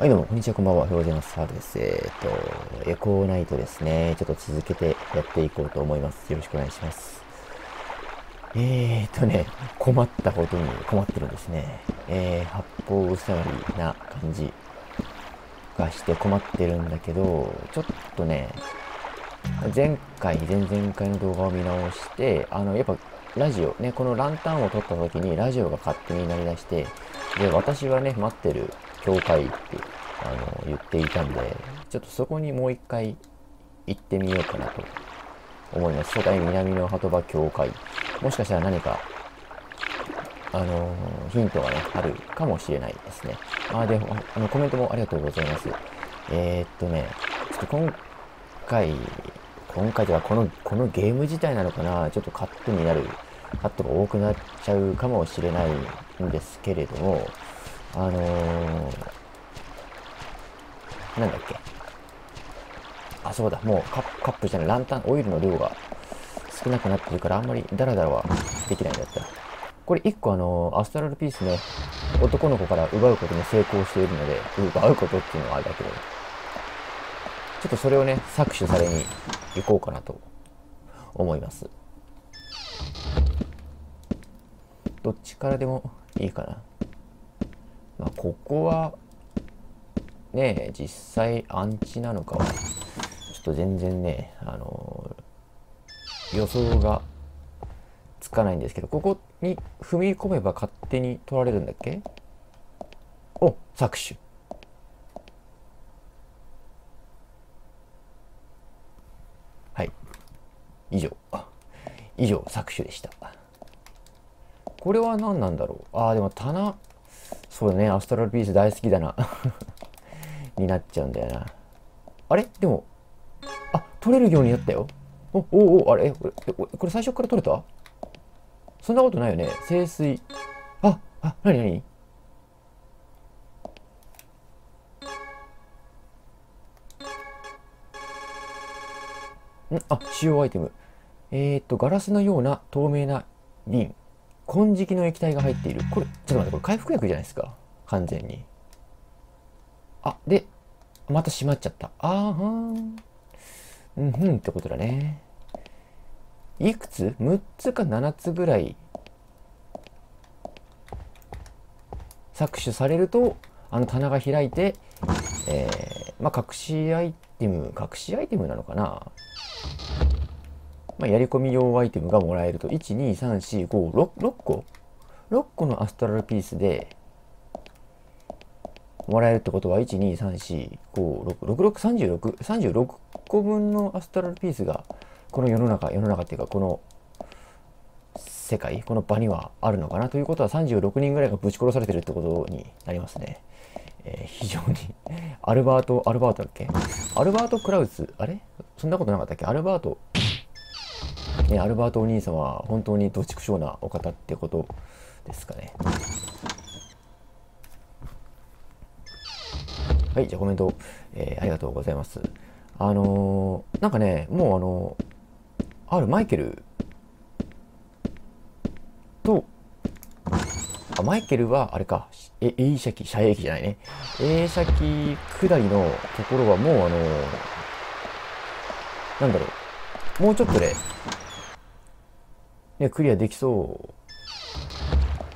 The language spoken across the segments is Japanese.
はい、どうも、こんにちは、こんばんは。おはようございます。ハードです。えっ、と、エコーナイトですね。ちょっと続けてやっていこうと思います。よろしくお願いします。えーとね、困ったことに困ってるんですね。えー、八方塞がりな感じがして困ってるんだけど、ちょっとね、前回、前々回の動画を見直して、あの、やっぱ、ラジオ、ね、このランタンを撮った時にラジオが勝手になりだして、で、私はね、待ってる教会ってあの言っていたんで、ちょっとそこにもう一回行ってみようかなと思います。初代南の鳩場教会。もしかしたら何か、あのヒントがね、あるかもしれないですね。あ、で、あの、コメントもありがとうございます。えー、っとね、ちょっと今回、今回ではこの、このゲーム自体なのかな、ちょっとカットになる、カットが多くなっちゃうかもしれないんですけれども、あのー、なんだっけ？あ、そうだ、もうカカップじゃない、ランタンオイルの量が少なくなってるから、あんまりダラダラはできないんだった。これ1個あの、アストラルピースね、男の子から奪うことに成功しているので、奪うことっていうのはあれだけど、ちょっとそれをね、搾取されに行こうかなと思います。どっちからでもいいかな。まあ、ここは、ね、実際アンチなのかは、ちょっと全然ね、あのー、予想がつかないんですけど、ここに踏み込めば勝手に取られるんだっけ？お、搾取。はい。以上。以上、搾取でした。これは何なんだろう？ああ、でも棚、そうだね、アストラルピース大好きだなになっちゃうんだよな。あれ？でも、あ、取れるようになったよ。お、お、お、あれ？これ、これ最初から取れた？そんなことないよね。清水。あ、あ、なになに？ん？あ、使用アイテム。えー、っと、ガラスのような透明な瓶。金色の液体が入っている。これ、ちょっと待って、これ回復薬じゃないですか？完全に。あ、で、また閉まっちゃった。あーはーん。うんふんってことだね。いくつ ?6 つか7つぐらい搾取されると、あの棚が開いて、えー、まあ、隠しアイテム、隠しアイテムなのかなまあ、やり込み用アイテムがもらえると、1、2、3、4、5、6, 6個 ?6 個のアストラルピースで、もらえるってことは、1、2、3、4、5、6、6、6、36、36個分のアストラルピースが、この世の中、世の中っていうか、この世界、この場にはあるのかなということは、36人ぐらいがぶち殺されてるってことになりますね。えー、非常にアルバート、アルバートだっけアルバート・クラウス、あれそんなことなかったっけアルバート、ね、アルバートお兄さんは本当に土畜生なお方ってことですかね。はい、じゃあコメント、えー、ありがとうございます。あのー、なんかね、もうあのー、あるマイケルと、あ、マイケルはあれか、え、映写機、遮影機じゃないね。映写機下りのところはもうあのー、なんだろう、もうちょっとで、ね、クリアできそ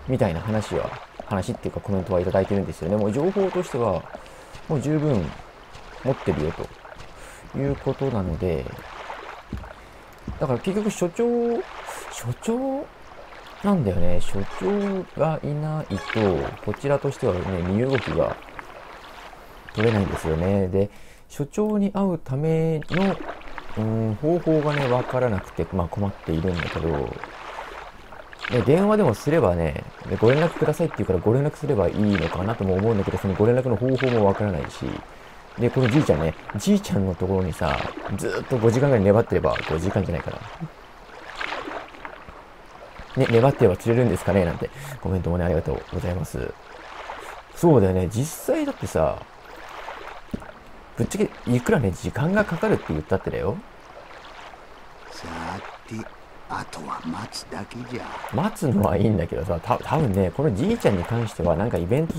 うみたいな話は、話っていうかコメントはいただいてるんですよね。もう情報としては、もう十分持ってるよということなので、だから結局所長、所長なんだよね。所長がいないと、こちらとしてはね、身動きが取れないんですよね。で、所長に会うための、うん、方法がね、わからなくて、まあ困っているんだけど、ね、電話でもすればね、ご連絡くださいって言うからご連絡すればいいのかなとも思うんだけど、そのご連絡の方法もわからないし、で、このじいちゃんね、じいちゃんのところにさ、ずっと5時間ぐらい粘ってれば、5時間じゃないかな。ね、粘ってれば釣れるんですかねなんてコメントもね、ありがとうございます。そうだよね、実際だってさ、ぶっちゃけいくらね、時間がかかるって言ったってだよ。さて、あとは待つだけじゃ待つのはいいんだけどさた多分ねこのじいちゃんに関してはなんかイベント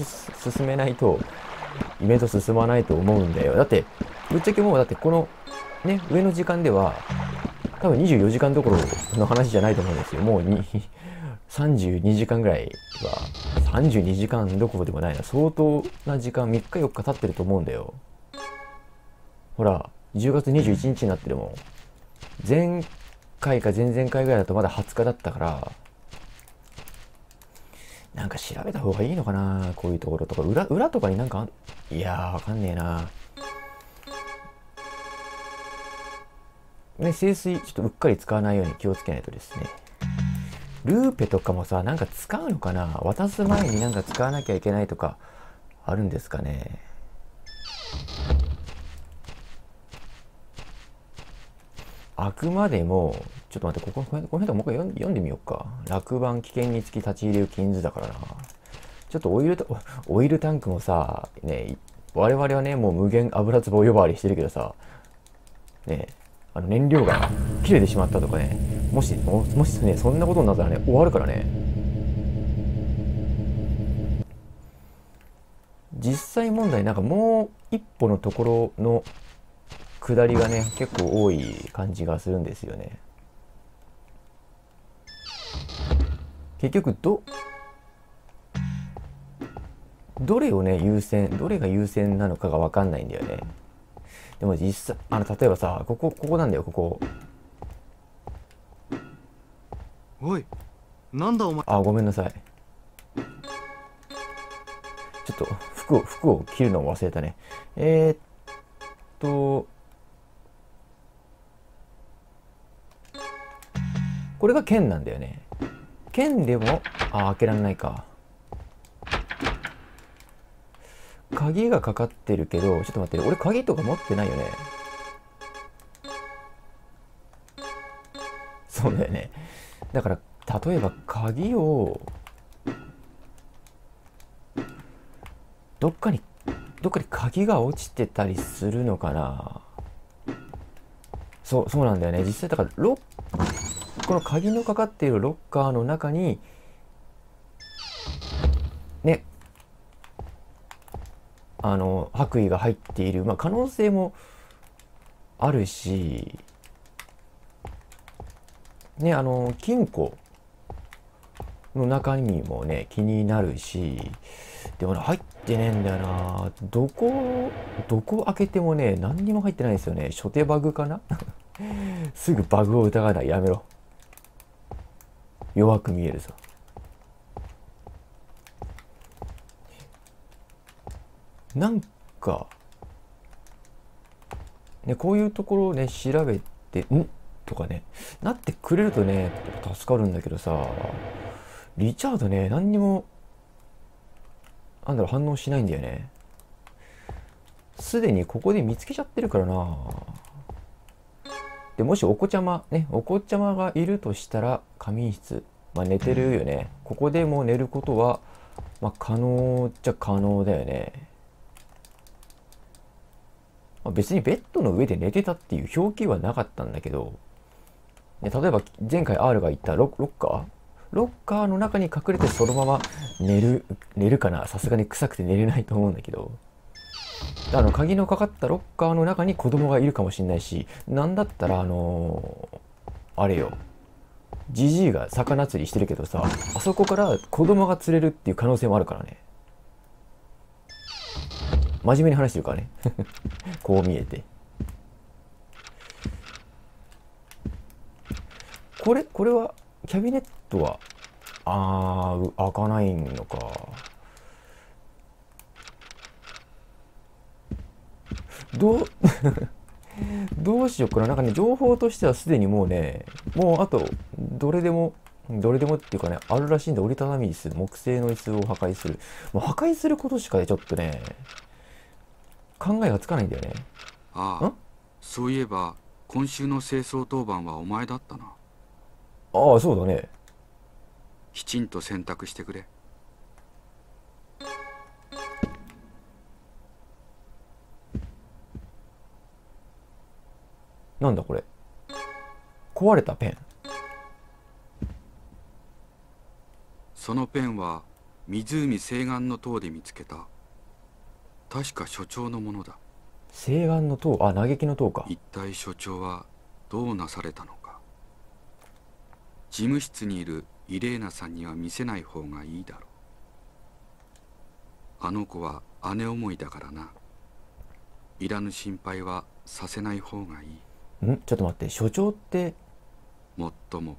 進めないとイベント進まないと思うんだよ。だって、ぶっちゃけもう、だってこの、ね、上の時間では、多分24時間どころの話じゃないと思うんですよ。もうに 32時間ぐらいは、32時間どころでもないな。相当な時間、3日4日経ってると思うんだよ。ほら、10月21日になってるもん。前回か前々回ぐらいだとまだ20日だったから、なんか調べた方がいいのかなこういうところとか。裏、裏とかになんか、いやー、わかんねえなね、清水、ちょっとうっかり使わないように気をつけないとですね。ルーペとかもさ、なんか使うのかな渡す前になんか使わなきゃいけないとか、あるんですかねあくまでも、ちょっと待って、ここ、この辺もう一回読んでみようか。落盤危険につき立ち入りを禁ずだからな。ちょっとオイルタ、オイルタンクもさ、ね、我々はね、もう無限油壺呼ばわりしてるけどさ、ね、あの燃料が切れてしまったとかね、もし、ももしね、そんなことになったらね、終わるからね。実際問題、なんかもう一歩のところの下りがね、結構多い感じがするんですよね。結局、ど、どれをね、優先、どれが優先なのかがわかんないんだよね。でも実際、あの、例えばさ、ここ、ここなんだよ、ここ。おいなんだお前あ、ごめんなさい。ちょっと、服を、服を着るのを忘れたね。えー、っと、これが剣なんだよね。剣でも、あ、開けらんないか。鍵がかかってるけど、ちょっと待って、俺鍵とか持ってないよね。そうだよね。だから、例えば鍵を、どっかに、どっかに鍵が落ちてたりするのかなそう、そうなんだよね。実際だから、ロッ、この鍵のかかっているロッカーの中に、ね、あの、白衣が入っている、まあ、可能性もあるし、ね、あの、金庫の中身もね、気になるし、でもね、入ってねえんだよなどこ、どこ開けてもね、何にも入ってないんですよね。初手バグかな？すぐバグを疑わない。やめろ。弱く見えるぞ。なんか、ね、こういうところをね、調べて、ん？とかね、なってくれるとね、助かるんだけどさ、リチャードね、何にも、なんだろう、反応しないんだよね。すでにここで見つけちゃってるからなで、もしお子ちゃま、ね、お子ちゃまがいるとしたら、仮眠室。まあ寝てるよね。ここでも寝ることは、まあ可能っちゃ可能だよね。まあ、別にベッドの上で寝てたっていう表記はなかったんだけど、ね、例えば前回 R が言ったロロッカー？ロッカーの中に隠れてそのまま寝る、寝るかな？さすがに臭くて寝れないと思うんだけど。あの、鍵のかかったロッカーの中に子供がいるかもしれないし、なんだったらあのーあれよ。ジジイが魚釣りしてるけどさ、あそこから子供が釣れるっていう可能性もあるからね。真面目に話してるからね。こう見えて。これ、これは、キャビネットは、あー、開かないのか。どう、どうしようかな。なんかね、情報としてはすでにもうね、もうあと、どれでも、どれでもっていうかね、あるらしいんで、折りたたみ椅子、木製の椅子を破壊する。もう破壊することしかね、ちょっとね、考えがつかないんだよね。んああそういえば今週の清掃当番はお前だったなああ、そうだね。きちんと洗濯してくれなんだこれ。壊れたペン。そのペンは湖西岸の塔で見つけた。確か所長のものだ。西岸の塔？あ嘆きの塔か。一体所長はどうなされたのか。事務室にいるイレーナさんには見せない方がいいだろう。あの子は姉思いだからな。いらぬ心配はさせない方がいいん？ちょっと待って。所長って？もっとも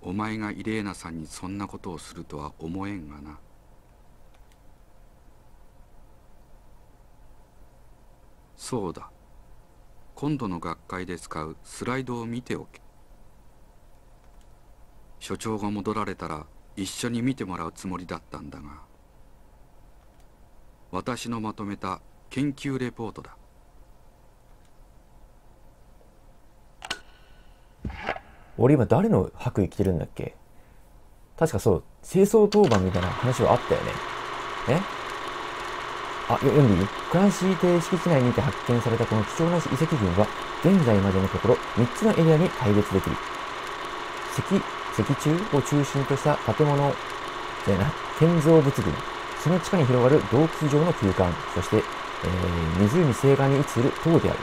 お前がイレーナさんにそんなことをするとは思えんがな。そうだ。今度の学会で使うスライドを見ておけ。所長が戻られたら一緒に見てもらうつもりだったんだが。私のまとめた研究レポートだ。俺今誰の白衣着てるんだっけ？確かそう清掃当番みたいな話はあったよね。え？あ、読んでいい？クランシー邸敷地内にて発見されたこの貴重な遺跡群は、現在までのところ3つのエリアに配列できる。石、石柱を中心とした建物、じゃな、建造物群、その地下に広がる洞窟状の空間、そして、えー、湖西岸に位置する塔である。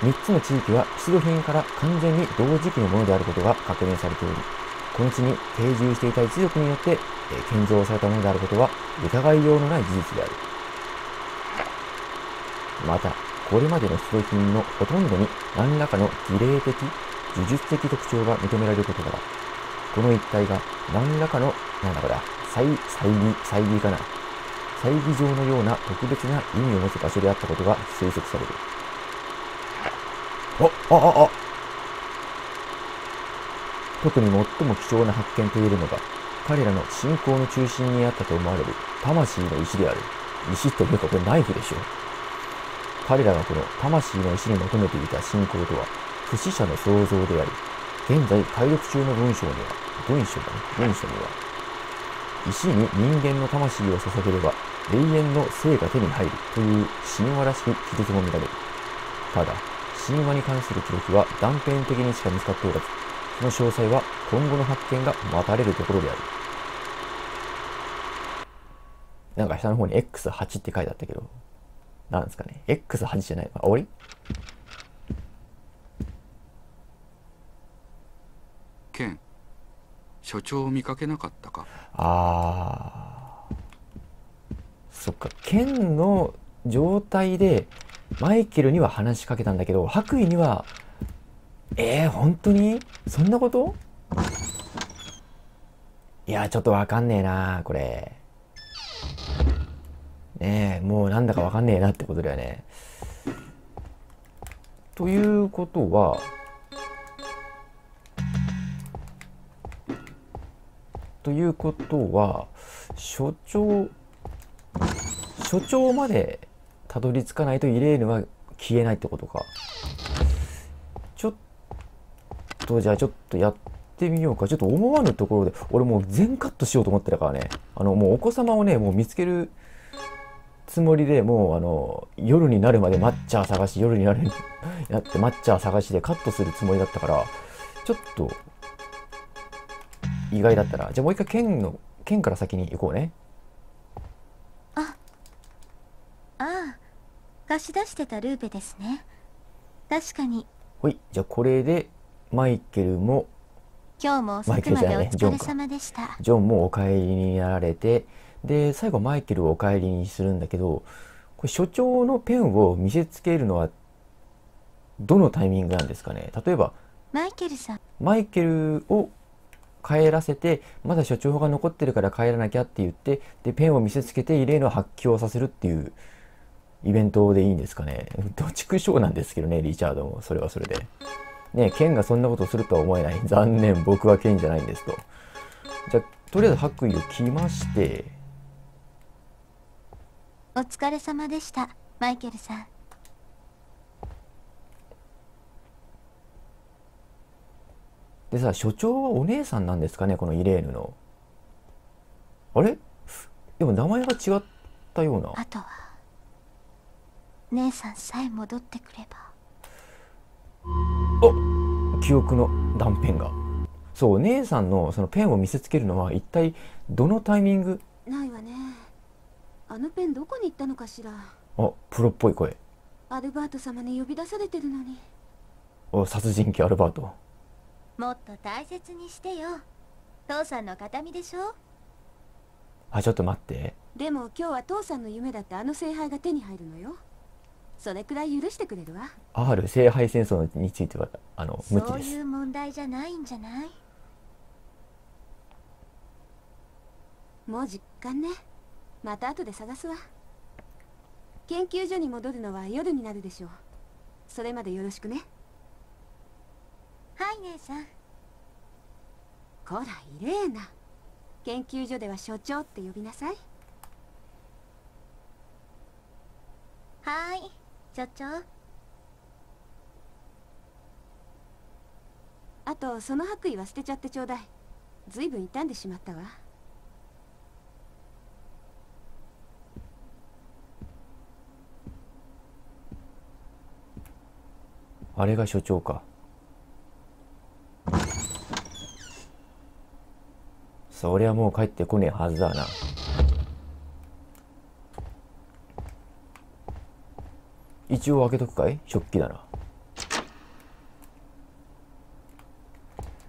3つの地域は出土品から完全に同時期のものであることが確認されており、この地に定住していた一族によってえ建造されたものであることは疑いようのない事実である。また、これまでの出土品のほとんどに何らかの儀礼的、呪術的特徴が認められることから、この一帯が何らかの、なんだこれだ、祭、祭儀、祭儀かな。祭儀場のような特別な意味を持つ場所であったことが推測される。あ、あ、あ、あ特に最も貴重な発見といえるのが、彼らの信仰の中心にあったと思われる魂の石である。石というかこれナイフでしょ。彼らがこの魂の石に求めていた信仰とは、不死者の創造であり、現在解読中の文章には、文章だね、文章には、石に人間の魂を捧げれば、永遠の生が手に入るという神話らしき記述も見られる。ただ、神話に関する記録は断片的にしか見つかっておらず、その詳細は今後の発見が待たれるところである。なんか下の方に X8 って書いてあったけど、なんですかね？X8 じゃないあ、終わり？ケン所長を見かけなかったか？あー。そっか、剣の状態で、マイケルには話しかけたんだけど、白衣にはえー、本当に？そんなこと？いや、ちょっとわかんねえなこれ。ねえ、もうなんだかわかんねえなってことだよね。ということは、ということは、所長、所長までたどり着かないとイレーヌは消えないってことか。ちょっとじゃあちょっとやってみようか。ちょっと思わぬところで、俺もう全カットしようと思ってたからね。あの、もうお子様をね、もう見つけるつもりでもうあの、夜になるまでマッチャー探し、夜になる、なってマッチャー探しでカットするつもりだったから、ちょっと、意外だったな。じゃあもう一回剣の、剣から先に行こうね。ああ貸し出してたルーペですね。確かに。ほい。じゃあこれで、マイケルも、今日も遅くまでお疲れか様でした。ジョンもお帰りになられて、で、最後マイケルをお帰りにするんだけど、これ所長のペンを見せつけるのは、どのタイミングなんですかね？例えば、マイケルさん。マイケルを帰らせて、まだ所長が残ってるから帰らなきゃって言って、で、ペンを見せつけて異例の発揮をさせるっていうイベントでいいんですかね。ど畜生なんですけどね、リチャードも。それはそれで。ねケンがそんなことをするとは思えない。残念、僕はケンじゃないんですと。じゃあ、とりあえず白衣を着まして、お疲れ様でしたマイケルさんでさ、所長はお姉さんなんですかね、このイレーヌの。あれ？でも名前が違ったような。あとは姉さんさえ戻ってくれば。記憶の断片が。そう、姉さんのそのペンを見せつけるのは一体どのタイミング？ないわね。あのペンどこに行ったのかしら。あプロっぽい声。アルバート様に呼び出されてるのに。お殺人鬼アルバート。もっと大切にしてよ。父さんの形見でしょ？あちょっと待って。でも今日は父さんの夢だってあの聖杯が手に入るのよそれくらい許してくれるわ。R 聖杯戦争についてはあの無知です。そういう問題じゃないんじゃない？もう実感ね。また後で探すわ。研究所に戻るのは夜になるでしょう。それまでよろしくね。はい姉さん。こらイレーナ研究所では所長って呼びなさい。はーい所長あとその白衣は捨てちゃってちょうだい。ずいぶん傷んでしまったわ。あれが所長か。そりゃもう帰ってこねえはずだな。一応開けとくかい？食器だな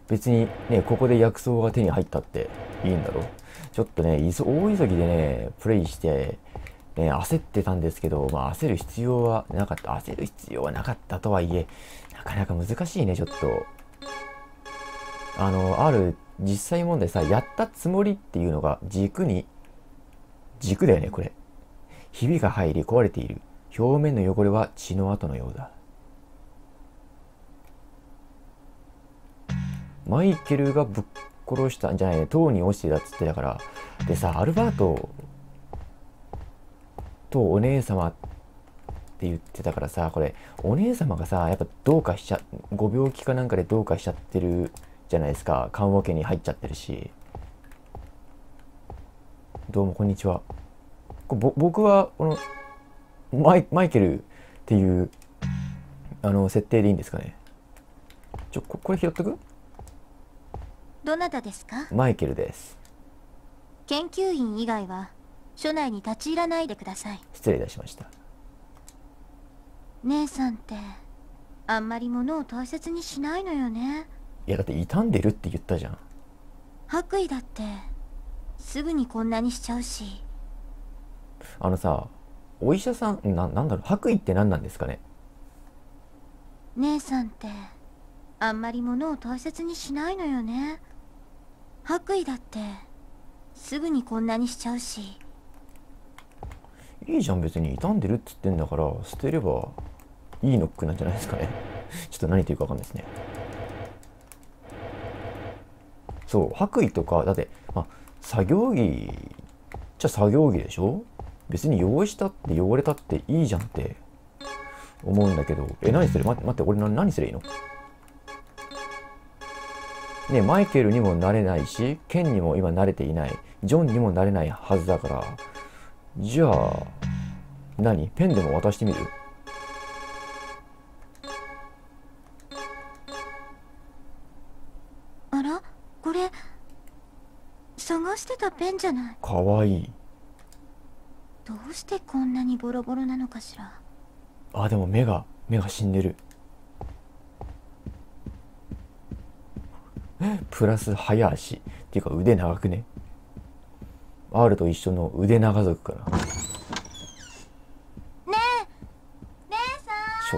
別にねここで薬草が手に入ったっていいんだろ？ちょっとね大急ぎでねプレイしてね、焦ってたんですけど、まあ、焦る必要はなかった。焦る必要はなかったとはいえなかなか難しいねちょっと。あのある実際問題さやったつもりっていうのが軸に軸だよねこれ。ひびが入り壊れている。表面の汚れは血の跡のようだ。マイケルがぶっ殺したんじゃないね塔に落ちてたっつってたから。でさアルバートとお姉様って言ってたからさこれお姉様がさやっぱどうかしちゃご病気かなんかでどうかしちゃってるじゃないですか。棺桶に入っちゃってるし。どうもこんにちは。こぼ僕はこのマイマイケルっていうあの設定でいいんですかね？ちょここれ拾っとく？どなたですか？マイケルです。研究員以外は署内に立ち入らないでください。失礼いたしました。姉さんってあんまり物を大切にしないのよね。いやだって傷んでるって言ったじゃん。白衣だってすぐにこんなにしちゃうし。あのさお医者さんななんだろう白衣って何なんですかね？姉さんってあんまり物を大切にしないのよね。白衣だってすぐにこんなにしちゃうし。いいじゃん別に傷んでるっつってんだから捨てればいいノックなんじゃないですかね？ちょっと何言ってるか分かんないですね。そう白衣とかだってまあ作業着じゃ作業着でしょ？別に汚したって汚れたっていいじゃんって思うんだけどえ何する待って待って俺な何すればいいの？ねマイケルにもなれないしケンにも今慣れていないジョンにもなれないはずだからじゃあ何？ペンでも渡してみる？あらこれ探してたペンじゃない？かわいいどうしてこんなにボロボロなのかしら？あでも目が目が死んでる。プラス早足。っていうか腕長くね？R と一緒の腕長族からねえ。姉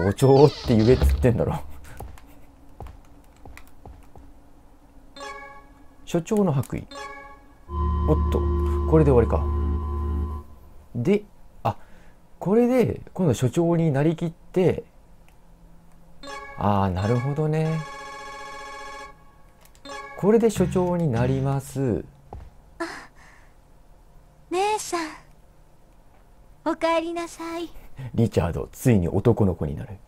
さん。所長って言えっつってんだろ。所長の白衣。おっと。これで終わりかであこれで今度所長になりきってああなるほどね。これで所長になります。姉さん。おかえりなさい。リチャードついに男の子になる。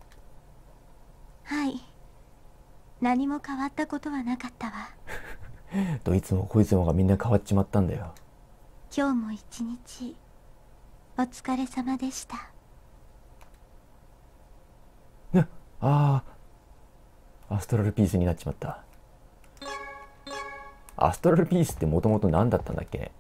はい。何も変わったことはなかったわ。どいつもこいつもがみんな変わっちまったんだよ。今日も一日お疲れ様でしたああアストラルピースになっちまったアストラルピースってもともと何だったんだっけ？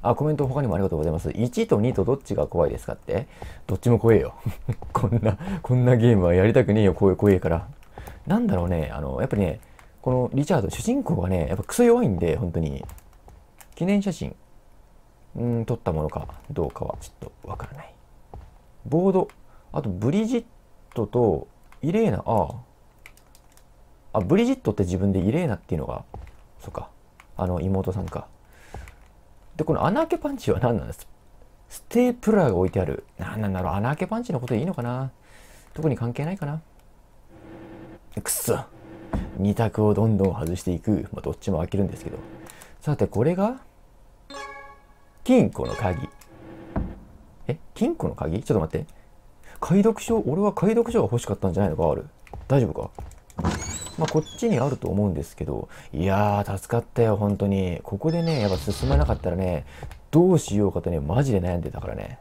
あ、コメント他にもありがとうございます。1と2とどっちが怖いですかって？どっちも怖えよ。こんな、こんなゲームはやりたくねえよ、怖え怖えから。なんだろうね、あの、やっぱりね、このリチャード、主人公がね、やっぱクソ弱いんで、本当に。記念写真、うん、撮ったものかどうかはちょっとわからない。ボード、あとブリジットとイレーナ、ああ。あ、ブリジットって自分でイレーナっていうのが、そっか、あの妹さんか。で、この穴開けパンチは何なんです？ステープラーが置いてある。何なんだろう？穴開けパンチのことでいいのかな？特に関係ないかな？くっそ二択をどんどん外していく。まあ、どっちも開けるんですけど。さて、これが金庫の鍵。え金庫の鍵？ちょっと待って。解読書？俺は解読書が欲しかったんじゃないのか？ある大丈夫か？まあ、こっちにあると思うんですけど、いやー、助かったよ、本当に。ここでね、やっぱ進まなかったらね、どうしようかとね、マジで悩んでたからね。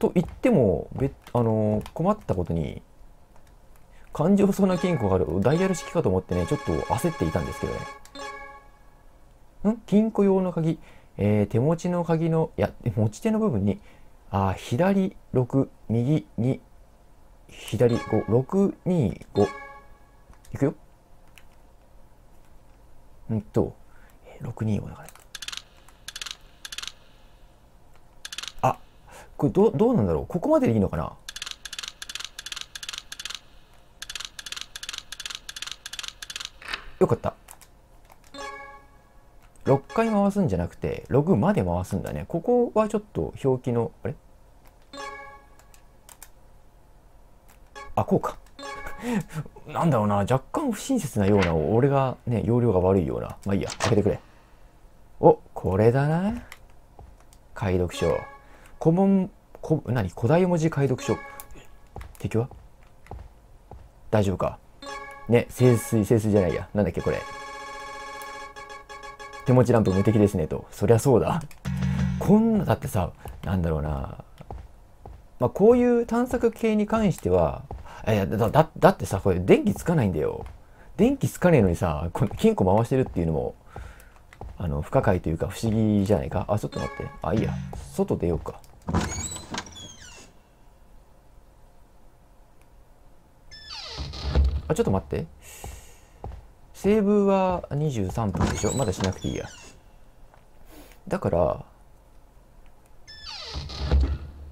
と言っても、べあのー困ったことに、感情そうな金庫があるダイヤル式かと思ってね、ちょっと焦っていたんですけどね。ん？金庫用の鍵、えー手持ちの鍵の、いや、持ち手の部分に、あ左6、右2、左5、6、2、5。いくよ。うんと、えー6、2、5だから。あ、これど、どうなんだろうここまででいいのかなよかった。6回回すんじゃなくて、6まで回すんだね。ここはちょっと表記の、あれ？あ、こうか。なんだろうな、若干不親切なような、俺がね、容量が悪いような。まあいいや、開けてくれ。お、これだな。解読書。古文、こ何？古代文字解読書。敵は？大丈夫か？ね、清水、清水じゃないや。なんだっけ、これ？手持ちランプ無敵ですねと。そりゃそうだ。こんな、だってさ、なんだろうな。まあ、こういう探索系に関しては、いやだだだってさ、これ電気つかないんだよ。電気つかねえのにさ、この金庫回してるっていうのも、あの、不可解というか不思議じゃないか？あ、ちょっと待って。あ、いいや。外出ようか。あ、ちょっと待って。セーブは23分でしょ？まだしなくていいや。だから、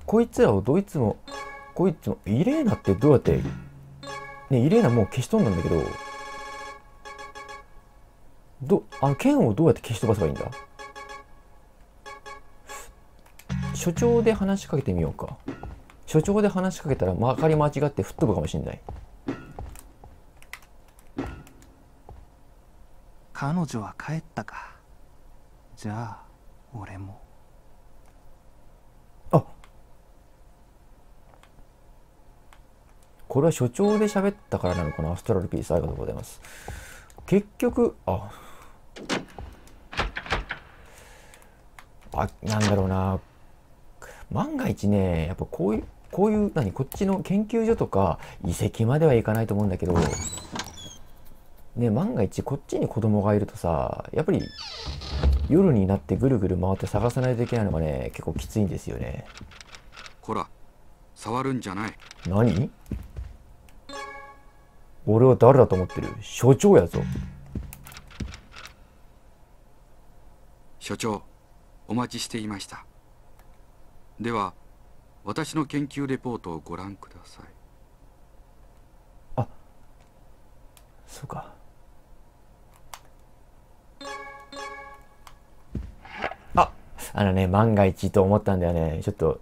こいつらをどいつも、こいつも、イレーナってどうやって、ね、イレーナもう消し飛んだんだけど、ど、あの、剣をどうやって消し飛ばせばいいんだ？所長で話しかけてみようか。所長で話しかけたら、まかり間違って吹っ飛ぶかもしれない。彼女は帰ったか。じゃあ俺も。あ。これは所長で喋ったからなのかな？アストラルピースありがとうございます。結局あ。あなんだろうな。万が一ねやっぱこういうこういう何こっちの研究所とか遺跡まではいかないと思うんだけどね万が一こっちに子供がいるとさやっぱり夜になってぐるぐる回って探さないといけないのがね結構きついんですよね。こら触るんじゃない。何？俺は誰だと思ってる？所長やぞ。所長お待ちしていました。では私の研究レポートをご覧ください。そうかあのね万が一と思ったんだよね。ちょっと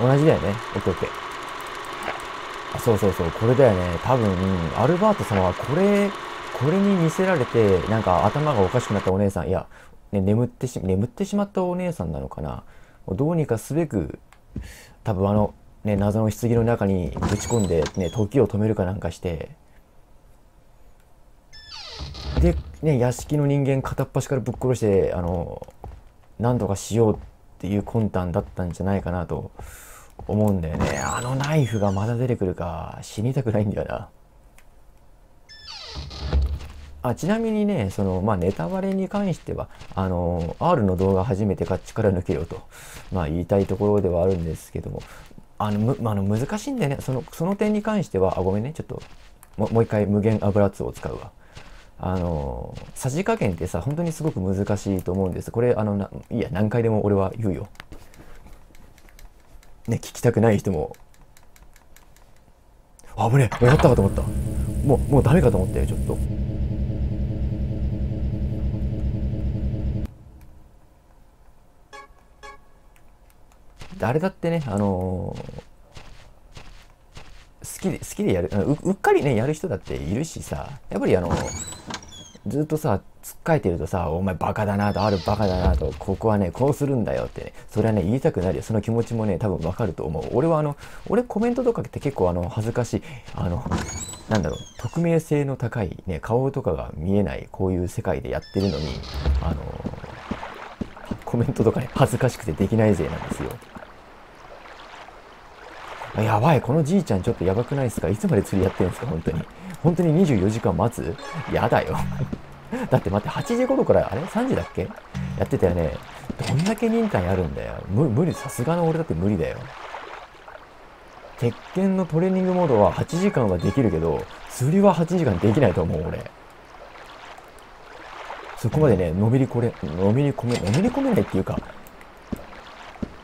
同じだよね。オッケーオッケー。あそうそうそう。これだよね。多分アルバート様はこれこれに見せられてなんか頭がおかしくなったお姉さん。いや、ね、眠ってし眠ってしまったお姉さんなのかな。どうにかすべく多分あのね、謎の棺の中にぶち込んで、ね、時を止めるかなんかして、で、ね、屋敷の人間片っ端からぶっ殺して、あの、何とかしようっていう魂胆だったんじゃないかなと思うんだよね。あのナイフがまだ出てくるか、死にたくないんだよな。あちなみにね、その、まあ、ネタバレに関しては、あの、R の動画初めてか力抜けよと、まあ、言いたいところではあるんですけども、あの、むあの難しいんでね、その、その点に関しては、あ、ごめんね、ちょっと、ももう一回無限油圧を使うわ。あの、さじ加減ってさ、本当にすごく難しいと思うんです。これ、あの、ないや、何回でも俺は言うよ。ね、聞きたくない人も。あぶねえ、終わったかと思った。もう、もうダメかと思ったよ、ちょっと。誰だってね、あのー、好きで、好きでやるう、うっかりね、やる人だっているしさ、やっぱりあの、ずっとさ、つっかえてるとさ、お前バカだなと、あるバカだなと、ここはね、こうするんだよってね、それはね、言いたくなるよ。その気持ちもね、多分わかると思う。俺はあの、俺コメントとかって結構あの、恥ずかしい、あの、なんだろう、匿名性の高いね、顔とかが見えない、こういう世界でやってるのに、あの、コメントとかね、恥ずかしくてできないぜなんですよ。やばい、このじいちゃんちょっとやばくないですか？いつまで釣りやってるんですか？本当に。本当に24時間待つ？やだよ。だって待って、8時頃から、あれ ?3 時だっけ？やってたよね。どんだけ忍耐あるんだよ。無無理、さすがの俺だって無理だよ。鉄拳のトレーニングモードは8時間はできるけど、釣りは8時間できないと思う、俺。そこまでね、のめりこれ、のめり込め、のめり込めないっていうか、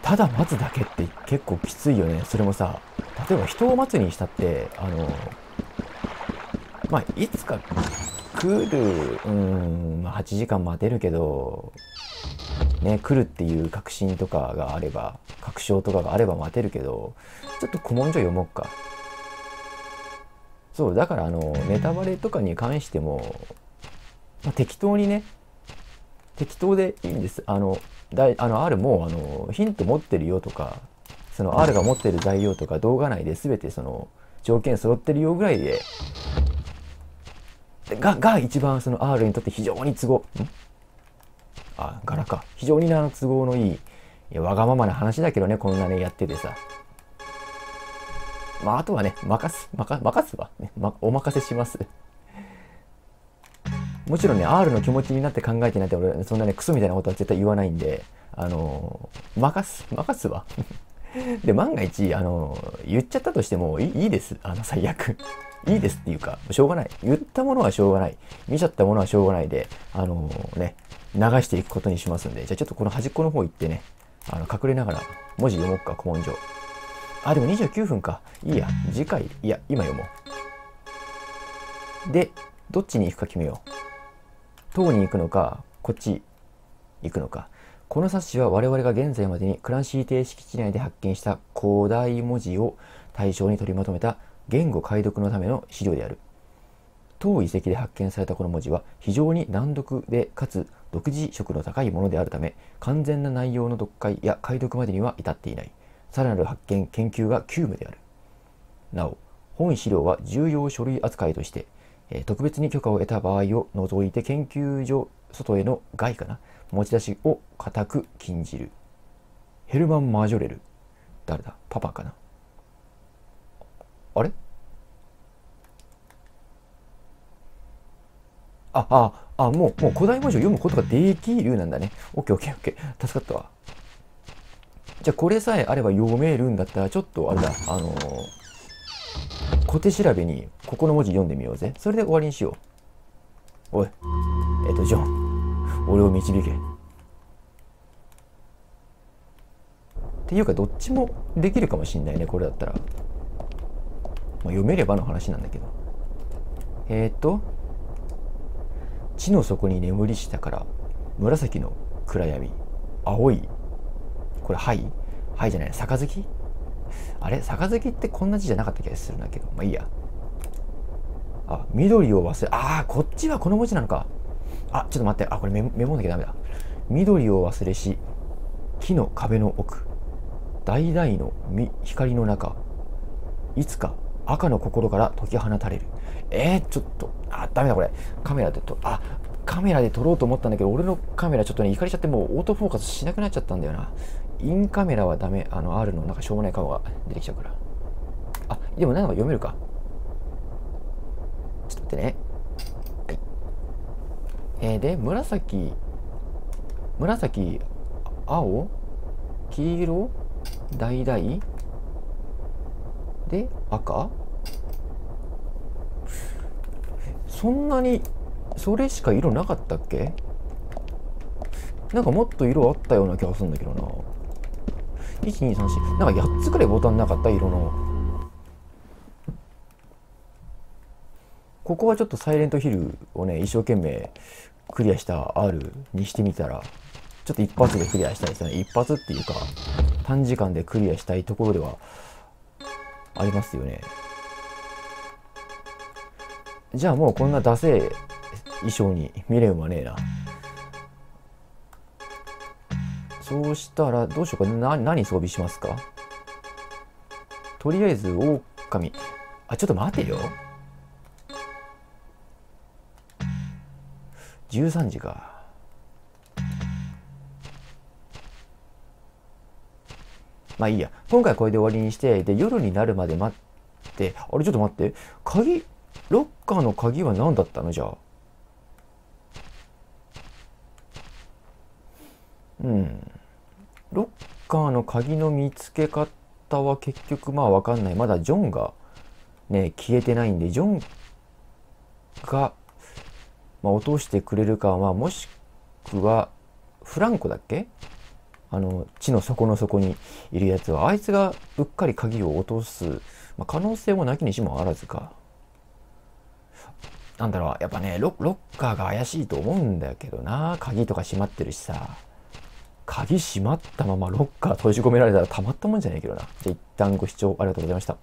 ただ待つだけって結構きついよね。それもさ、例えば人を待つにしたって、あの、まあ、いつか来る、うん、8時間待てるけど、ね、来るっていう確信とかがあれば、確証とかがあれば待てるけど、ちょっと古文書読もうか。そう、だからあの、ネタバレとかに関しても、まあ、適当にね、適当でいいんです。あの、だいあの R もあのヒント持ってるよとか、その R が持ってる材料とか動画内で全てその条件揃ってるよぐらいで、が、が一番その R にとって非常に都合、ん？あ、柄か。非常にな都合のいい、いわがままな話だけどね、こんなね、やっててさ。まあ、あとはね、任す、任任すわ、ねま。お任せします。もちろんね、R の気持ちになって考えてないって俺、そんなね、クソみたいなことは絶対言わないんで、あのー、任す、任すわ。で、万が一、あのー、言っちゃったとしてもいいです。あの、最悪。いいですっていうか、しょうがない。言ったものはしょうがない。見ちゃったものはしょうがないで、あのー、ね、流していくことにしますんで、じゃあちょっとこの端っこの方行ってね、あの、隠れながら文字読もうか、古文書。あ、でも29分か。いいや、次回、いや、今読もう。で、どっちに行くか決めよう。唐に行くのか、こっち行くのか。この冊子は我々が現在までにクランシー邸敷地内で発見した古代文字を対象に取りまとめた言語解読のための資料である。当遺跡で発見されたこの文字は非常に難読でかつ独自色の高いものであるため完全な内容の読解や解読までには至っていない。さらなる発見、研究が急務である。なお、本資料は重要書類扱いとして特別に許可を得た場合を除いて研究所外への外かな持ち出しを固く禁じる。ヘルマン・マジョレル。誰だ？パパかな？あれ？あ、あ、あ、もう、もう古代文字を読むことができるなんだね。オッケーオッケーオッケー。助かったわ。じゃあこれさえあれば読めるんだったら、ちょっとあれだ、あのー小手調べにここの文字読んでみようぜ。それで終わりにしよう。おい、えっと、ジョン、俺を導け。っていうか、どっちもできるかもしんないね、これだったら。まあ、読めればの話なんだけど。えー、っと、地の底に眠りしたから、紫の暗闇、青い、これ、はいはいじゃない、杯？あれ杯ってこんな字じゃなかった気がするんだけど。まあいいや。あ、緑を忘れ、ああ、こっちはこの文字なのか。あ、ちょっと待って。あ、これメメモなきゃダメだ。緑を忘れし、木の壁の奥、橙の光の中、いつか赤の心から解き放たれる。えー、ちょっと、あ、ダメだこれ。カメラでと、あ、カメラで撮ろうと思ったんだけど、俺のカメラちょっとね、怒りちゃってもうオートフォーカスしなくなっちゃったんだよな。インカメラはダメ。あの、R の？なんかしょうもない顔が出てきちゃうから。あ、でもなんか読めるか。ちょっと待ってね。はい。えー、で、紫、紫、青、黄色、橙で、赤？そんなに、それしか色なかったっけ？なんかもっと色あったような気がするんだけどな。1、2、3、4。なんか8つくらいボタンなかった？色の。ここはちょっとサイレントヒルをね、一生懸命クリアした R にしてみたら、ちょっと一発でクリアしたいですね。一発っていうか、短時間でクリアしたいところではありますよね。じゃあもうこんなダセえ衣装に未練はねえな。そうしたら、どうしようかな。何装備しますか？とりあえず、狼。あ、ちょっと待てよ。13時か。まあいいや。今回これで終わりにして、で、夜になるまで待って、あれちょっと待って。鍵、ロッカーの鍵は何だったの？じゃあ。うん。ロッカーの鍵の見つけ方は結局まあわかんない。まだジョンがね、消えてないんで、ジョンが、まあ、落としてくれるか、まあ、もしくは、フランコだっけ？あの、地の底の底にいるやつは、あいつがうっかり鍵を落とす、まあ、可能性もなきにしもあらずか。なんだろう、やっぱねロ、ロッカーが怪しいと思うんだけどな。鍵とか閉まってるしさ。鍵閉まったままロッカー閉じ込められたらたまったもんじゃないけどな。じゃあ一旦ご視聴ありがとうございました。